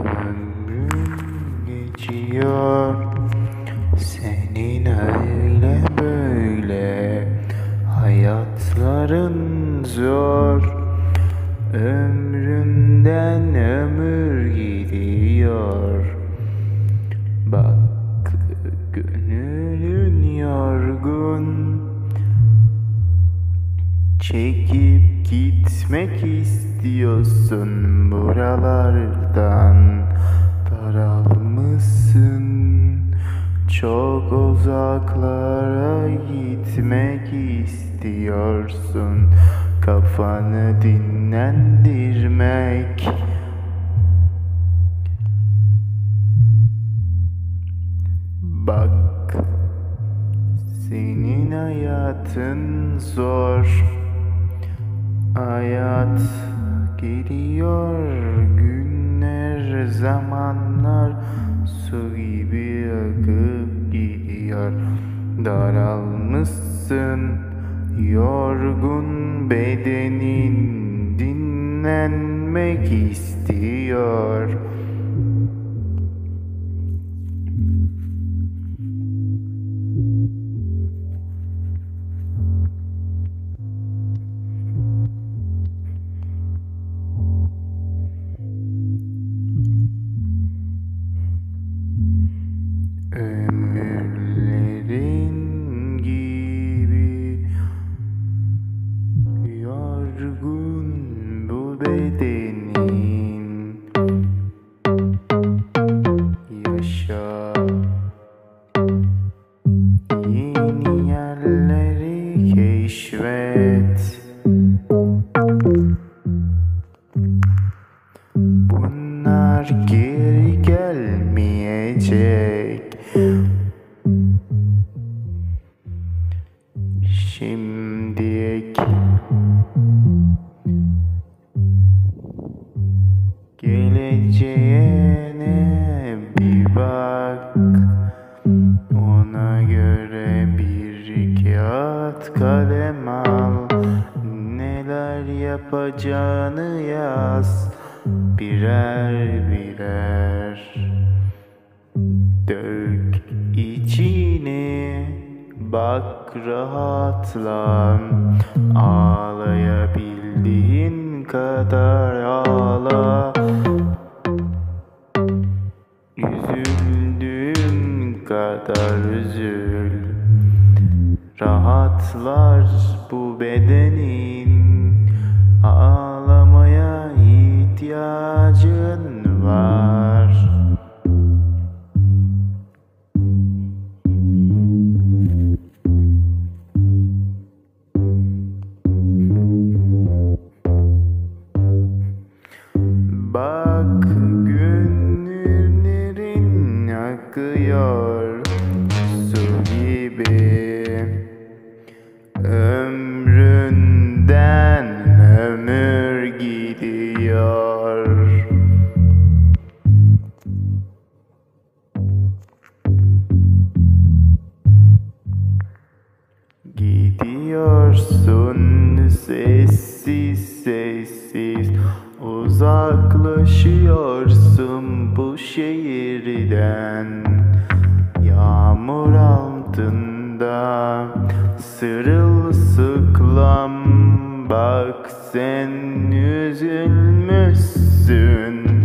Ömrüm geçiyor. Senin öyle böyle Hayatların zor. Ömrüm Çekip gitmek istiyorsun buralardan. Daralmışsın. Çok uzaklara gitmek istiyorsun. Kafanı dinlendirmek. Bak Senin hayatın zor Hayat geliyor günler zamanlar su gibi akıp gidiyor. Daralmışsın yorgun bedenin dinlenmek istiyor eh, Şimdilik. Geleceğine bir bak. Ona göre bir kağıt kalem al. Neler yapacağını yaz. Birer Bak rahatla Ağlayabildiğin kadar ağla. Üzüldüğün kadar üzül. Rahatlar bu bedenin. Ağlamaya ihtiyacın var Gidiyorsun sessiz sessiz Uzaklaşıyorsun bu şehirden. Yağmur altında Sırılsıklam Bak sen üzülmüşsün